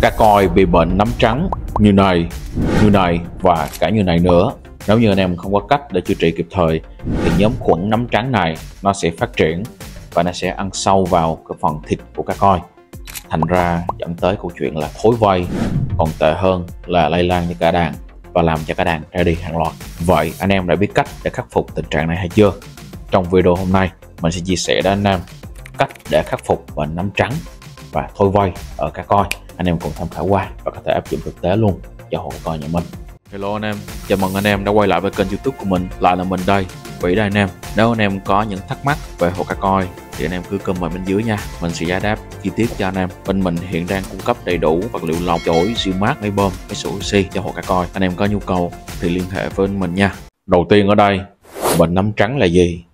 cá coi bị bệnh nấm trắng như này, như này và cả như này nữa. Nếu như anh em không có cách để chữa trị kịp thời thì nhóm khuẩn nấm trắng này nó sẽ phát triển và nó sẽ ăn sâu vào cái phần thịt của cá coi. Thành ra dẫn tới câu chuyện là thối vây, còn tệ hơn là lây lan cho cả đàn và làm cho cả đàn ra đi hàng loạt. Vậy anh em đã biết cách để khắc phục tình trạng này hay chưa? Trong video hôm nay mình sẽ chia sẻ đến anh em cách để khắc phục bệnh nấm trắng và thôi vây ở cá coi anh em cùng tham khảo qua và có thể áp dụng thực tế luôn cho hộ cá coi nhà mình. Hello anh em, chào mừng anh em đã quay lại với kênh youtube của mình lại là mình đây Vĩ đây anh em, nếu anh em có những thắc mắc về hồ cá coi thì anh em cứ comment bên dưới nha. Mình sẽ giải đáp chi tiết cho anh em. Bên mình hiện đang cung cấp đầy đủ vật liệu lọc, chổi, siêu mát, máy bơm, máy sủi oxy cho hồ cá coi. Anh em có nhu cầu thì liên hệ với mình nha. Đầu tiên ở đây, bệnh nấm trắng là gì?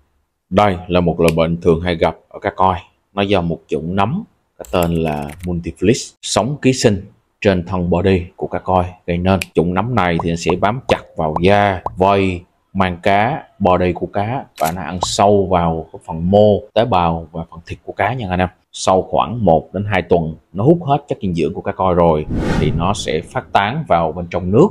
Đây là một loại bệnh thường hay gặp ở cá coi. Nó do một chủng nấm cái tên là multiflix, sống ký sinh trên thân body của cá coi gây nên. Chủng nấm này thì nó sẽ bám chặt vào da vây mang cá, body của cá và nó ăn sâu vào cái phần mô, tế bào và phần thịt của cá nha anh em. Sau khoảng 1 đến 2 tuần, nó hút hết chất dinh dưỡng của cá coi rồi thì nó sẽ phát tán vào bên trong nước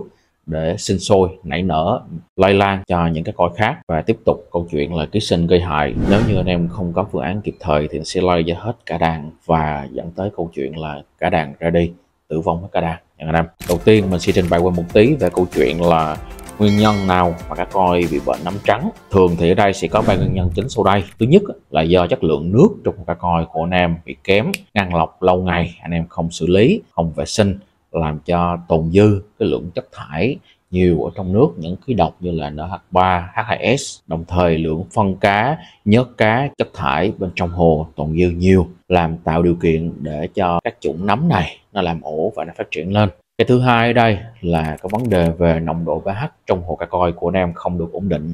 để sinh sôi, nảy nở, lây lan cho những cái coi khác. Và tiếp tục câu chuyện là ký sinh gây hại. Nếu như anh em không có phương án kịp thời thì sẽ lây ra hết cả đàn và dẫn tới câu chuyện là cả đàn ra đi, tử vong hết cả đàn, nha anh em. Đầu tiên mình sẽ trình bày qua một tí về câu chuyện là nguyên nhân nào mà cá coi bị bệnh nấm trắng. Thường thì ở đây sẽ có ba nguyên nhân chính sau đây. Thứ nhất là do chất lượng nước trong cá coi của anh em bị kém, ngăn lọc lâu ngày, anh em không xử lý, không vệ sinh làm cho tồn dư cái lượng chất thải nhiều ở trong nước những khí độc như là NH3, H2S đồng thời lượng phân cá, nhớt cá, chất thải bên trong hồ tồn dư nhiều làm tạo điều kiện để cho các chủng nấm này nó làm ổ và nó phát triển lên. Cái thứ hai ở đây là cái vấn đề về nồng độ pH trong hồ cá coi của anh em không được ổn định.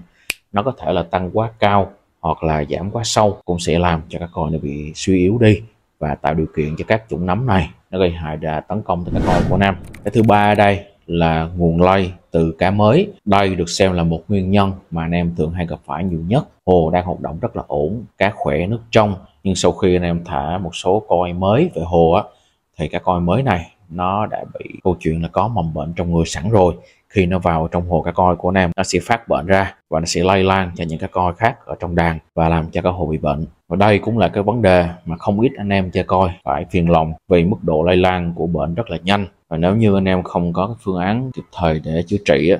Nó có thể là tăng quá cao hoặc là giảm quá sâu cũng sẽ làm cho cá coi nó bị suy yếu đi và tạo điều kiện cho các chủng nấm này nó gây hại và tấn công tới cá coi của nam. Cái thứ ba ở đây là nguồn lây từ cá mới. Đây được xem là một nguyên nhân mà anh em thường hay gặp phải nhiều nhất. Hồ đang hoạt động rất là ổn, cá khỏe, nước trong. Nhưng sau khi anh em thả một số coi mới về hồ á, thì cá coi mới này nó đã bị câu chuyện là có mầm bệnh trong người sẵn rồi khi nó vào trong hồ cá coi của anh em, nó sẽ phát bệnh ra và nó sẽ lây lan cho những cá coi khác ở trong đàn và làm cho cá hồ bị bệnh. Và đây cũng là cái vấn đề mà không ít anh em chơi coi phải phiền lòng vì mức độ lây lan của bệnh rất là nhanh. Và nếu như anh em không có cái phương án kịp thời để chữa trị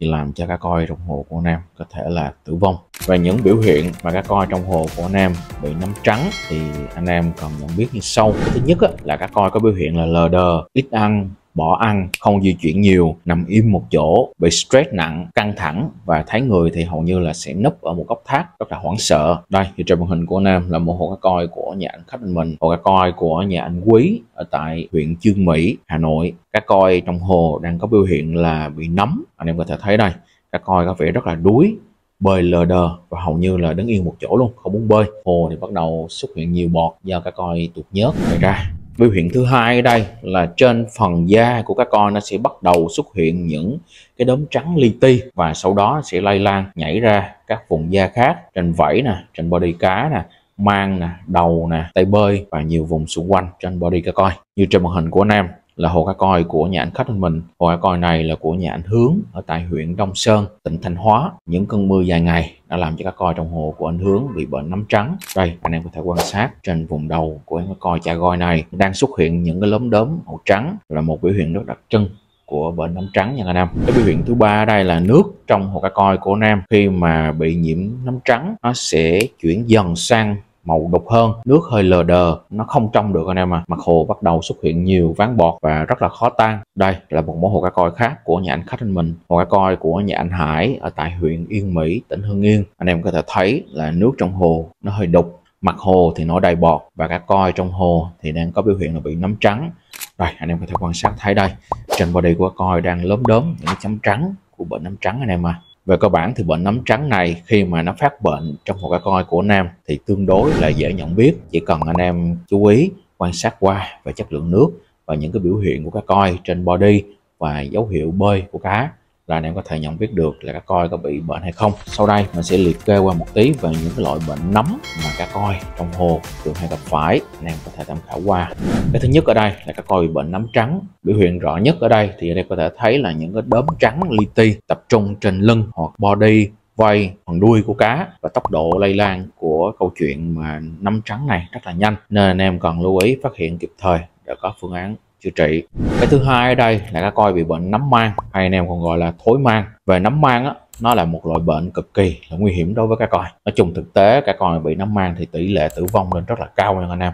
thì làm cho cá coi trong hồ của anh em có thể là tử vong. Và những biểu hiện mà cá coi trong hồ của anh em bị nấm trắng thì anh em cần nhận biết như sau. Thứ nhất là cá coi có biểu hiện là lờ đờ, ít ăn bỏ ăn, không di chuyển nhiều, nằm im một chỗ, bị stress nặng, căng thẳng và thấy người thì hầu như là sẽ núp ở một góc thác rất là hoảng sợ. Đây thì trên màn hình của anh em là một hồ cá coi của nhà anh khách mình, hồ cá coi của nhà anh Quý ở tại huyện Chương Mỹ, Hà Nội. Cá coi trong hồ đang có biểu hiện là bị nấm, anh em có thể thấy đây. Cá coi có vẻ rất là đuối, bơi lờ đờ và hầu như là đứng yên một chỗ luôn không muốn bơi hồ thì bắt đầu xuất hiện nhiều bọt do cá coi tuột nhớt gây ra biểu hiện thứ hai ở đây là trên phần da của các con nó sẽ bắt đầu xuất hiện những cái đốm trắng li ti và sau đó sẽ lây lan, nhảy ra các vùng da khác trên vảy nè, trên body cá nè, mang nè, đầu nè, tay bơi và nhiều vùng xung quanh trên body cá coi. Như trên màn hình của anh em là hồ cá coi của nhà anh khách anh mình. Hồ cá coi này là của nhà anh hướng ở tại huyện Đông Sơn, tỉnh Thanh Hóa. Những cơn mưa dài ngày đã làm cho cá coi trong hồ của anh hướng bị bệnh nấm trắng. Đây, anh em có thể quan sát trên vùng đầu của cá coi cha goi này đang xuất hiện những cái lốm đốm màu trắng, là một biểu hiện rất đặc trưng của bệnh nấm trắng nha anh em. Cái biểu hiện thứ ba đây là nước trong hồ cá coi của anh em. Khi mà bị nhiễm nấm trắng, nó sẽ chuyển dần sang màu đục hơn. Nước hơi lờ đờ, nó không trong được anh em à mặt hồ bắt đầu xuất hiện nhiều ván bọt và rất là khó tan. Đây là một mẫu hồ cá coi khác của nhà anh khách anh mình. Hồ cá coi của nhà anh Hải ở tại huyện Yên Mỹ, tỉnh Hưng Yên. Anh em có thể thấy là nước trong hồ nó hơi đục. Mặt hồ thì nó đầy bọt và cá coi trong hồ thì đang có biểu hiện là bị nấm trắng. Rồi anh em có thể quan sát thấy đây. Trên body của cá coi đang lốm đốm những chấm trắng của bệnh nấm trắng anh em à về cơ bản thì bệnh nấm trắng này khi mà nó phát bệnh trong một cái coi của nam thì tương đối là dễ nhận biết. Chỉ cần anh em chú ý, quan sát qua về chất lượng nước và những cái biểu hiện của cá coi trên body và dấu hiệu bơi của cá là anh em có thể nhận biết được là cá coi có bị bệnh hay không. Sau đây, mình sẽ liệt kê qua một tí về những cái loại bệnh nấm mà cá coi trong hồ thường hay gặp phải anh em có thể tham khảo qua. Cái thứ nhất ở đây là cá coi bị bệnh nấm trắng. Biểu hiện rõ nhất ở đây thì ở đây có thể thấy là những cái đốm trắng li ti tập trung trên lưng hoặc body vây phần đuôi của cá và tốc độ lây lan của câu chuyện mà nấm trắng này rất là nhanh. Nên anh em cần lưu ý phát hiện kịp thời để có phương án chữa trị. Cái thứ hai ở đây là cá coi bị bệnh nấm mang, hay anh em còn gọi là thối mang. Về nấm mang á, nó là một loại bệnh cực kỳ là nguy hiểm đối với cá coi nói chung thực tế cá coi bị nấm mang thì tỷ lệ tử vong lên rất là cao nha anh em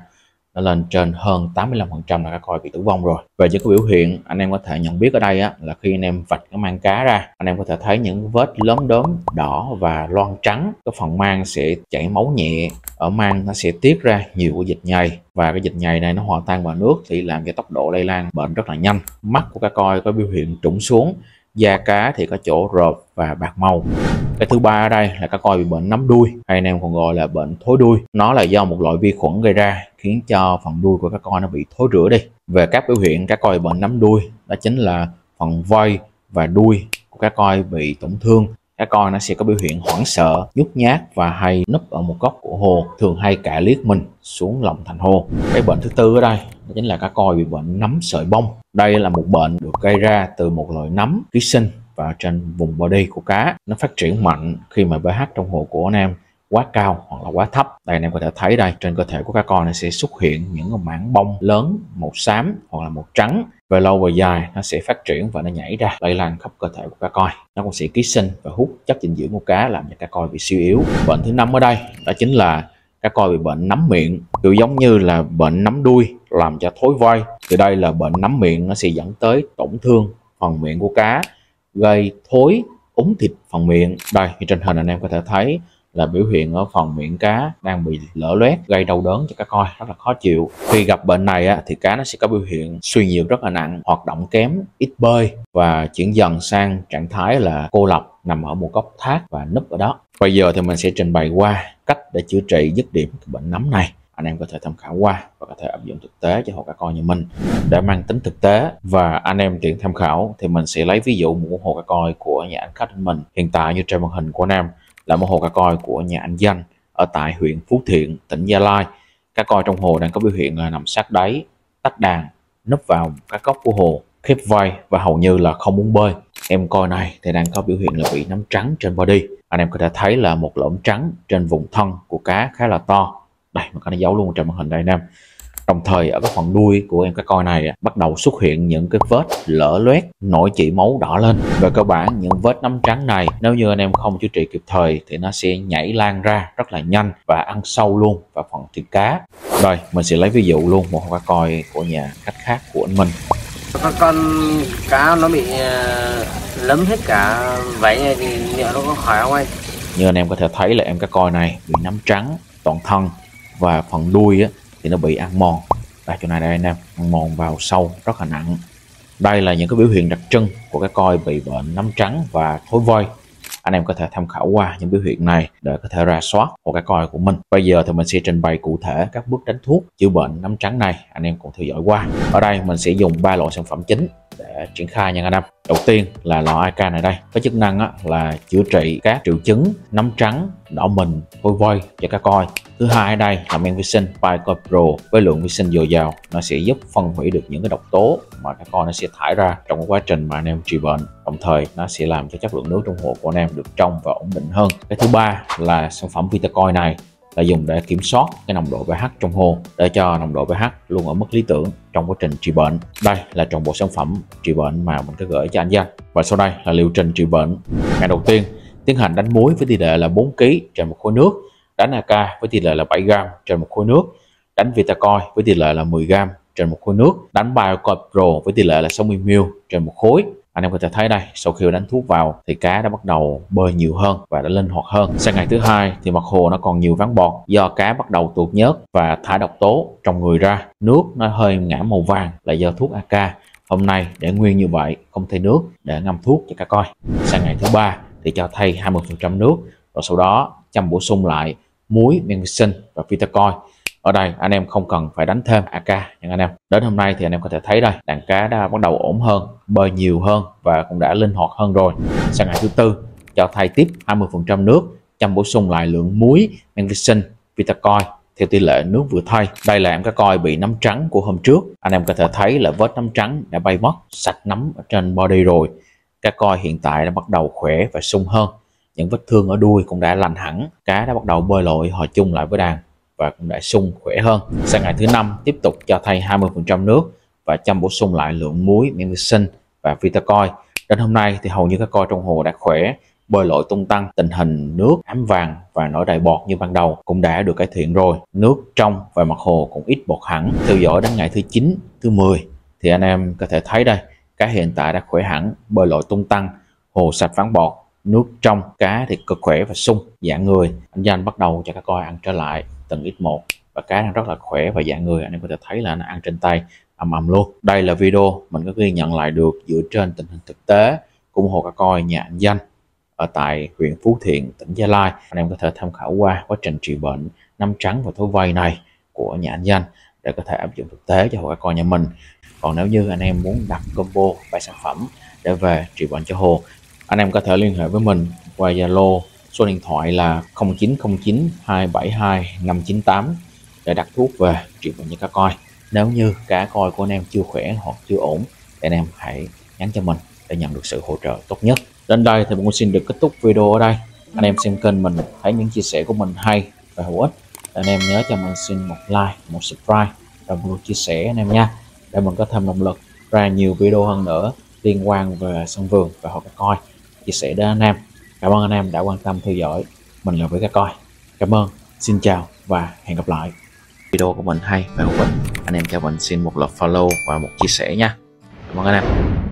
đã lên trên hơn 85% là cá coi bị tử vong rồi. Về những cái biểu hiện anh em có thể nhận biết ở đây á, là khi anh em vạch cái mang cá ra anh em có thể thấy những vết lớn đốm đỏ và loang trắng. Cái phần mang sẽ chảy máu nhẹ ở mang nó sẽ tiết ra nhiều cái dịch nhầy. Và cái dịch nhầy này nó hòa tan vào nước thì làm cho tốc độ lây lan bệnh rất là nhanh. Mắt của cá coi có biểu hiện trũng xuống da cá thì có chỗ rộp và bạc màu. Cái thứ ba ở đây là cá coi bị bệnh nấm đuôi, hay anh em còn gọi là bệnh thối đuôi. Nó là do một loại vi khuẩn gây ra khiến cho phần đuôi của cá coi nó bị thối rữa đi. Về các biểu hiện cá coi bị bệnh nấm đuôi, đó chính là phần vây và đuôi của cá coi bị tổn thương cá coi nó sẽ có biểu hiện hoảng sợ, nhút nhát và hay núp ở một góc của hồ, thường hay cả liếc mình xuống lòng thành hồ. Cái bệnh thứ tư ở đây, đó chính là cá coi bị bệnh nấm sợi bông. Đây là một bệnh được gây ra từ một loại nấm ký sinh và trên vùng body của cá. Nó phát triển mạnh khi mà pH trong hồ của anh em quá cao hoặc là quá thấp. Đây, anh em có thể thấy đây, trên cơ thể của cá con này sẽ xuất hiện những mảng bông lớn, màu xám hoặc là màu trắng. Về lâu về dài, nó sẽ phát triển và nó nhảy ra, lây lan khắp cơ thể của cá coi nó cũng sẽ ký sinh và hút chất dinh dưỡng của cá, làm cho cá coi bị suy yếu. Bệnh thứ năm ở đây, đó chính là cá coi bị bệnh nấm miệng, kiểu giống như là bệnh nấm đuôi, làm cho thối voi. Thì đây là bệnh nấm miệng, nó sẽ dẫn tới tổn thương phần miệng của cá, gây thối, úng thịt phần miệng. Đây, như trên hình anh em có thể thấy là biểu hiện ở phần miệng cá đang bị lở loét gây đau đớn cho cá coi rất là khó chịu. Khi gặp bệnh này á, thì cá nó sẽ có biểu hiện suy nhược rất là nặng hoạt động kém ít bơi và chuyển dần sang trạng thái là cô lập nằm ở một góc thác và núp ở đó. Bây giờ thì mình sẽ trình bày qua cách để chữa trị dứt điểm bệnh nấm này. Anh em có thể tham khảo qua và có thể áp dụng thực tế cho hồ cá coi như mình. Để mang tính thực tế và anh em tiện tham khảo thì mình sẽ lấy ví dụ một hồ cá coi của nhà anh khách mình hiện tại như trên màn hình của anh em là một hồ cá coi của nhà anh Danh ở tại huyện Phú Thiện, tỉnh Gia Lai. Cá coi trong hồ đang có biểu hiện là nằm sát đáy, tách đàn, núp vào các góc của hồ, khép vai và hầu như là không muốn bơi. Em coi này thì đang có biểu hiện là bị nấm trắng trên body. Anh em có thể thấy là một lỗ trắng trên vùng thân của cá khá là to. Đây, mà có nó giấu luôn trên màn hình đây anh em. Đồng thời ở cái phần đuôi của em cá coi này bắt đầu xuất hiện những cái vết lở loét, nổi chỉ máu đỏ lên. Về cơ bản những vết nấm trắng này nếu như anh em không chữa trị kịp thời thì nó sẽ nhảy lan ra rất là nhanh và ăn sâu luôn vào phần thịt cá. Đây mình sẽ lấy ví dụ luôn một cá coi của nhà khách khác của anh Minh. Các con cá nó bị ờ, lấm hết cả váy này thì liệu nó có khỏi không anh? Như anh em có thể thấy là em cá coi này bị nấm trắng toàn thân và phần đuôi á, thì nó bị ăn mòn. Đây, chỗ này đây, anh em. Ăn mòn vào sâu, rất là nặng. Đây là những cái biểu hiện đặc trưng của cái coi bị bệnh nấm trắng và thối voi. Anh em có thể tham khảo qua những biểu hiện này để có thể ra soát của cái coi của mình. Bây giờ thì mình sẽ trình bày cụ thể các bước đánh thuốc chữa bệnh nấm trắng này. Anh em cùng theo dõi qua. Ở đây mình sẽ dùng ba loại sản phẩm chính để triển khai nha anh em. Đầu tiên là lọ AK này đây. Có chức năng á, là chữa trị các triệu chứng nấm trắng đỏ mình vôi vôi và cá coi. Thứ hai ở đây là men vi sinh Pico Pro với lượng vi sinh dồi dào nó sẽ giúp phân hủy được những cái độc tố mà cá coi nó sẽ thải ra trong quá trình mà anh em trị bệnh. Đồng thời nó sẽ làm cho chất lượng nước trong hồ của anh em được trong và ổn định hơn. Cái thứ ba là sản phẩm Vitacoin này là dùng để kiểm soát cái nồng độ pH trong hồ để cho nồng độ pH luôn ở mức lý tưởng trong quá trình trị bệnh. Đây là trọn bộ sản phẩm trị bệnh mà mình có gửi cho anh Danh. Và sau đây là liệu trình trị bệnh. Ngày đầu tiên, tiến hành đánh muối với tỷ lệ là 4 kg trên một khối nước, đánh AK với tỷ lệ là 7 g trên một khối nước, đánh Vitacoin với tỷ lệ là 10 g trên một khối nước, đánh Biocoin Pro với tỷ lệ là 60ml trên một khối anh em có thể thấy đây, sau khi đánh thuốc vào thì cá đã bắt đầu bơi nhiều hơn và đã linh hoạt hơn. Sang ngày thứ hai thì mặt hồ nó còn nhiều ván bọt do cá bắt đầu tuột nhớt và thải độc tố trong người ra. Nước nó hơi ngã màu vàng là do thuốc AK hôm nay để nguyên như vậy, không thay nước để ngâm thuốc cho cá coi. Sang ngày thứ ba thì cho thay 20% nước, rồi sau đó chăm bổ sung lại muối, men vi sinh và vitacoin ở đây anh em không cần phải đánh thêm AK nhưng anh em đến hôm nay thì anh em có thể thấy đây đàn cá đã bắt đầu ổn hơn bơi nhiều hơn và cũng đã linh hoạt hơn rồi sang ngày thứ tư cho thay tiếp 20% nước chăm bổ sung lại lượng muối men vi sinh vitacoin theo tỷ lệ nước vừa thay. Đây là em cá coi bị nấm trắng của hôm trước. Anh em có thể thấy là vết nấm trắng đã bay mất, sạch nấm ở trên body rồi. Cá coi hiện tại đã bắt đầu khỏe và sung hơn. Những vết thương ở đuôi cũng đã lành hẳn. Cá đã bắt đầu bơi lội hòa chung lại với đàn và cũng đã sung khỏe hơn. Sang ngày thứ năm tiếp tục cho thay 20% nước và chăm bổ sung lại lượng muối, men vi sinh và vitacoin. Đến hôm nay thì hầu như các coi trong hồ đã khỏe bơi lội tung tăng, tình hình nước ám vàng và nổi đầy bọt như ban đầu cũng đã được cải thiện rồi. Nước trong và mặt hồ cũng ít bọt hẳn. Theo dõi đến ngày thứ 9, thứ 10 thì anh em có thể thấy đây, cá hiện tại đã khỏe hẳn, bơi lội tung tăng, hồ sạch vắng bọt, nước trong, cá thì cực khỏe và sung, dạng người. Anh Danh bắt đầu cho các coi ăn trở lại từng ít một và cá đang rất là khỏe và dạng người anh em có thể thấy là nó ăn trên tay ầm ầm luôn. Đây là video mình có ghi nhận lại được dựa trên tình hình thực tế của hồ cá coi nhà anh Danh ở tại huyện Phú Thiện, tỉnh Gia Lai. Anh em có thể tham khảo qua quá trình trị bệnh năm trắng và thú vây này của nhà anh Danh để có thể áp dụng thực tế cho hồ cá coi nhà mình. Còn nếu như anh em muốn đặt combo vài sản phẩm để về trị bệnh cho hồ, anh em có thể liên hệ với mình qua Zalo số điện thoại là 0909 272 598 để đặt thuốc về trị bệnh cho cá coi. Nếu như cá coi của anh em chưa khỏe hoặc chưa ổn, thì anh em hãy nhắn cho mình để nhận được sự hỗ trợ tốt nhất. Đến đây thì mình xin được kết thúc video ở đây. Anh em xem kênh mình thấy những chia sẻ của mình hay và hữu ích. Anh em nhớ cho mình xin một like, một subscribe và một chia sẻ anh em nha. Để mình có thêm động lực ra nhiều video hơn nữa liên quan về sân vườn và họ coi chia sẻ đến anh em. Cảm ơn anh em đã quan tâm theo dõi. Mình là với các coi. Cảm ơn, xin chào và hẹn gặp lại. Video của mình hay và hữu ích. Anh em cho mình xin một lượt follow và một chia sẻ nha. Cảm ơn anh em.